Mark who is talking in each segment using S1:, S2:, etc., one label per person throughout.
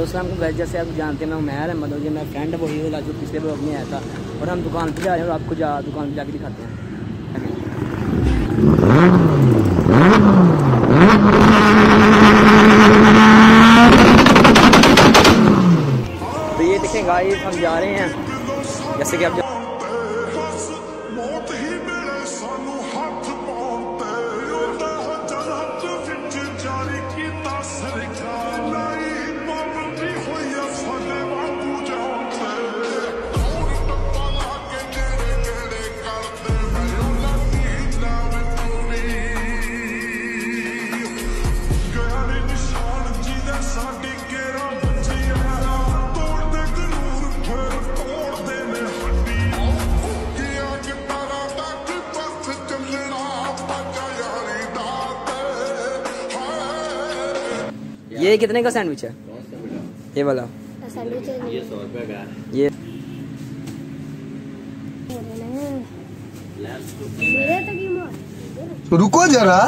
S1: तो हमको गैस जैसे आप जानते हैं, मैं उमैर अहमद हूँ ये मेरा फ्रेंड वही वाला जो पिछले ब्लॉग में आया था, और हम दुकान पर जा रहे हैं और आपको जा, दुकान पर जाके दिखाते हैं। तो ये देखें गाइस हम जा रहे हैं। जैसे कि आप ये कितने का सैंडविच है? ये वाला।
S2: ये सौ रुपये का
S1: ये।
S3: ही मार
S4: रुको जरा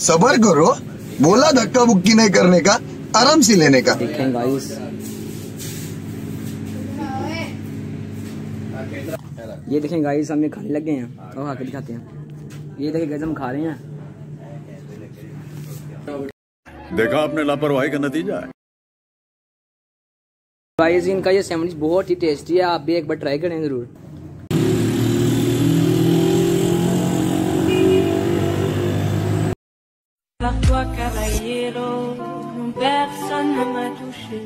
S4: सबर करो बोला धक्का बुक्की नहीं करने का आराम से लेने का।
S1: ये देखें गाइस हम ये खाने लग गए हैं। और खा के दिखाते हैं। ये देखें गाइस हम खा रहे हैं।
S5: देखा आपने लापरवाही का नतीजा है
S1: गाइस इनका ये सैंडविच बहुत ही टेस्टी है आप भी एक बार ट्राई करें ज़रूर
S6: Par toi, caballero, personne ne m'a touché.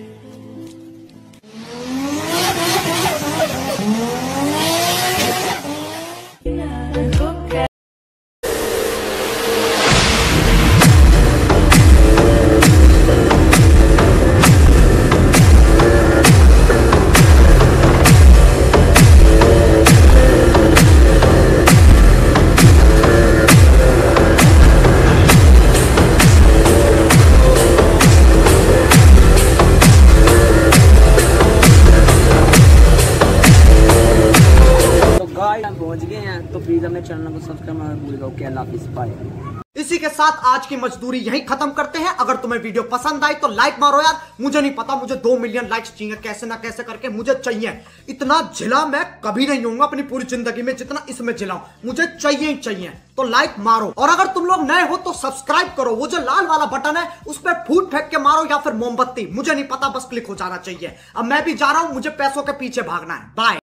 S1: पहुँच गए हैं तो प्लीज़ अपने चैनल को सब्सक्राइब करना भूलिएगा ओके अल्लाह हाफिज़ बाय
S7: इसी के साथ आज की मजदूरी यहीं खत्म करते हैं। अगर तुम्हें वीडियो पसंद आई तो लाइक मारो यार। मुझे नहीं पता, मुझे दो मिलियन लाइक्स चाहिए। कैसे ना कैसे करके मुझे चाहिए। इतना जिला मैं कभी नहीं होऊँगा अपनी पूरी ज़िंदगी में जितना इसमें झिलाऊ। मुझे चाहिए ही चाहिए। तो लाइक मारो। और अगर तुम लोग नए हो तो सब्सक्राइब करो। वो जो लाल वाला बटन है, उस पर फूट फेंक के मारो या फिर मोमबत्ती। मुझे नहीं पता, बस क्लिक हो जाना चाहिए। अब मैं भी जा रहा हूँ, मुझे पैसों के पीछे भागना है। बाय